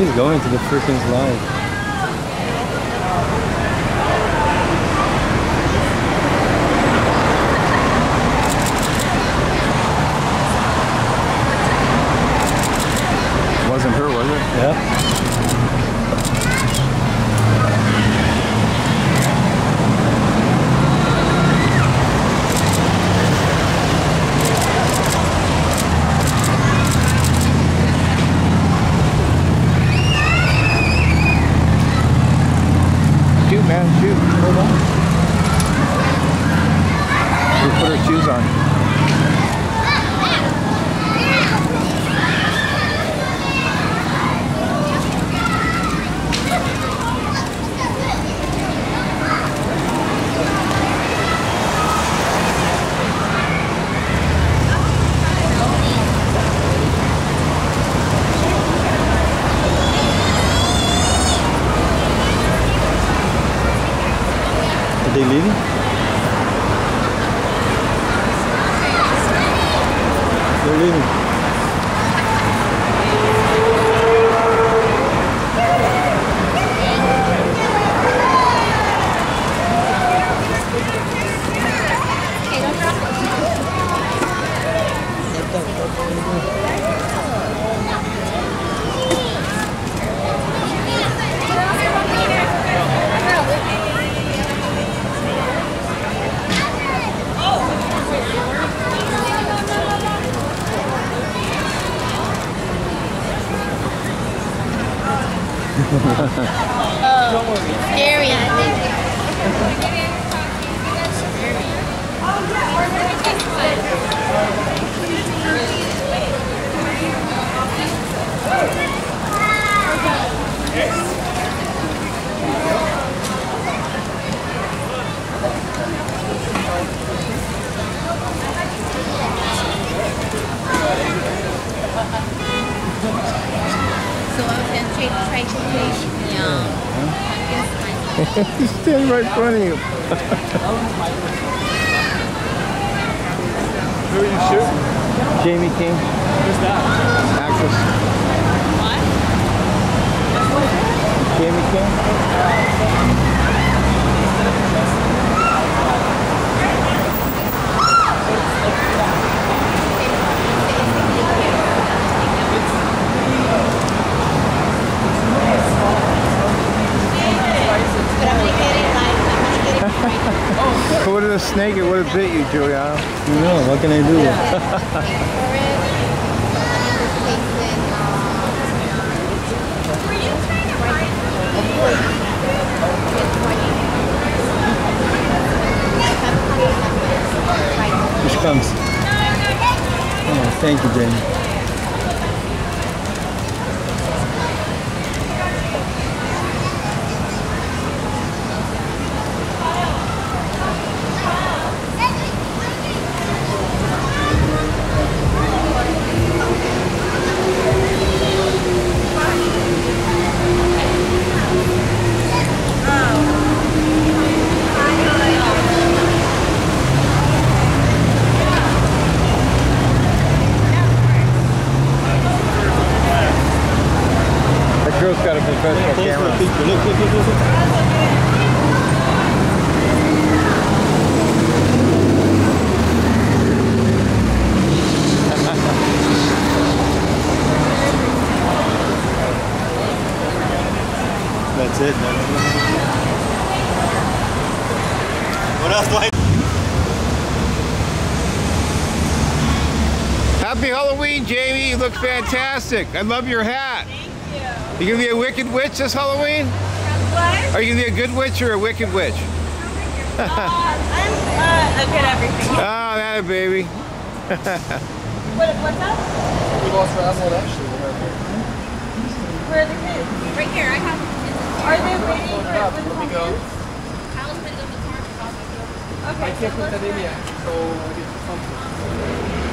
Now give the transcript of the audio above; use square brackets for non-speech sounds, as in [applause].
She's going to the freaking slide. Wasn't her, was it? Yeah. Man, shoot. Hold on. We put her shoes on. Are they leaving? They're leaving. Scary, I think. So I was gonna try try to take yeah. [laughs] He's standing right in front of you. Who are you shooting? Jamie King, Who's that? actress. Jamie King? But I'm gonna get it like I'm gonna get it right. What did a snake? It would have bit you, Juliana. No, what can I do? Which [laughs] comes? Oh, thank you, Jamie. That a camera. Look, look, look, look. That's it. What else do I? Happy Halloween, Jamie. You look fantastic. I love your hat. Thank you. You gonna be a wicked witch this Halloween? What? Are you gonna be a good witch or a wicked witch? Uh, I'm uh, a good everything. Oh, that a baby. What, what's up? We lost Razzle actually. Where are the kids? Right here, I have Are they waiting for it with Let me the go. Kyle's been in the car for Okay, I can't so put that in yet, so I get something.